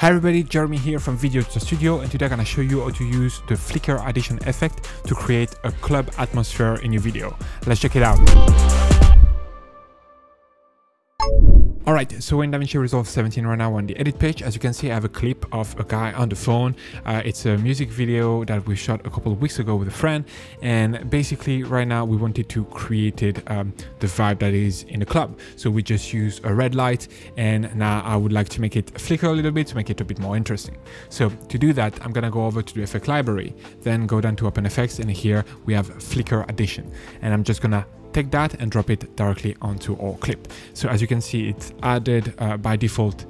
Hi everybody, Jeremy here from Video Editor Studio and today I'm gonna show you how to use the flicker addition effect to create a club atmosphere in your video. Let's check it out. Alright, so in DaVinci Resolve 17 right now on the edit page. As you can see, I have a clip of a guy on the phone. Uh, it's a music video that we shot a couple of weeks ago with a friend. And basically right now we wanted to create it, um, the vibe that is in the club. So we just use a red light and now I would like to make it flicker a little bit to make it a bit more interesting. So to do that, I'm gonna go over to the effect library, then go down to open effects and here we have flicker addition. And I'm just gonna take that and drop it directly onto our clip. So as you can see, it's added uh, by default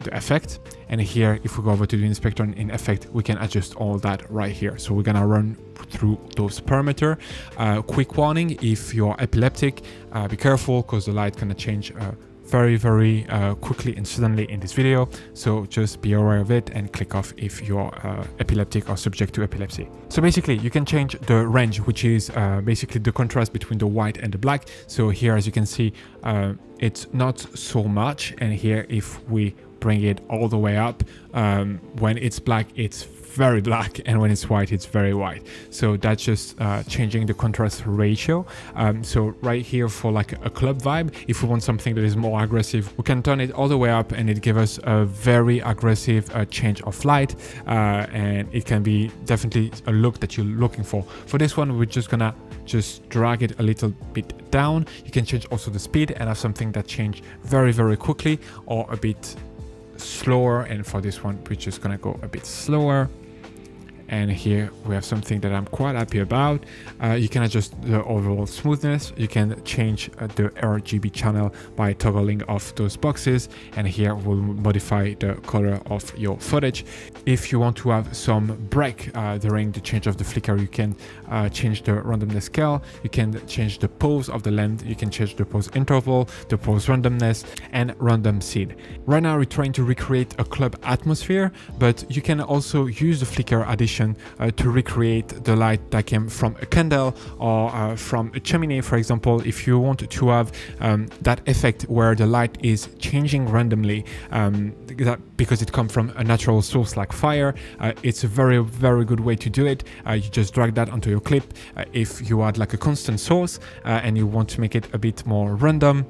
the effect. And here, if we go over to the inspector in effect, we can adjust all that right here. So we're gonna run through those parameter. Uh, quick warning, if you're epileptic, uh, be careful because the light gonna change uh, very, very uh, quickly and suddenly in this video. So just be aware of it and click off if you're uh, epileptic or subject to epilepsy. So basically you can change the range, which is uh, basically the contrast between the white and the black. So here, as you can see, uh, it's not so much. And here, if we bring it all the way up, um, when it's black, it's very black and when it's white it's very white. So that's just uh, changing the contrast ratio. Um, so right here for like a club vibe if we want something that is more aggressive we can turn it all the way up and it gives us a very aggressive uh, change of light uh, and it can be definitely a look that you're looking for. For this one we're just gonna just drag it a little bit down. You can change also the speed and have something that change very very quickly or a bit slower and for this one we're just gonna go a bit slower and here we have something that I'm quite happy about. Uh, you can adjust the overall smoothness. You can change uh, the RGB channel by toggling off those boxes and here we'll modify the color of your footage. If you want to have some break uh, during the change of the flicker, you can uh, change the randomness scale. You can change the pose of the length. You can change the pose interval, the pose randomness and random seed. Right now we're trying to recreate a club atmosphere, but you can also use the flicker addition uh, to recreate the light that came from a candle or uh, from a chimney, for example, if you want to have um, that effect where the light is changing randomly um, because it comes from a natural source like fire, uh, it's a very, very good way to do it. Uh, you just drag that onto your clip. Uh, if you add like a constant source uh, and you want to make it a bit more random,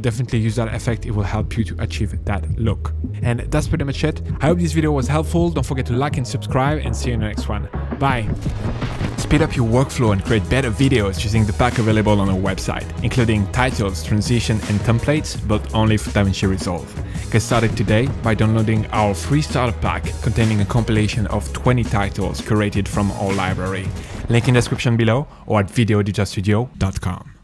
definitely use that effect. It will help you to achieve that look. And that's pretty much it. I hope this video was helpful. Don't forget to like and subscribe and see you in the next one. Bye! Speed up your workflow and create better videos using the pack available on our website, including titles, transition and templates, but only for DaVinci Resolve. Get started today by downloading our free starter pack containing a compilation of 20 titles curated from our library. Link in description below or at videoeditorstudio.com.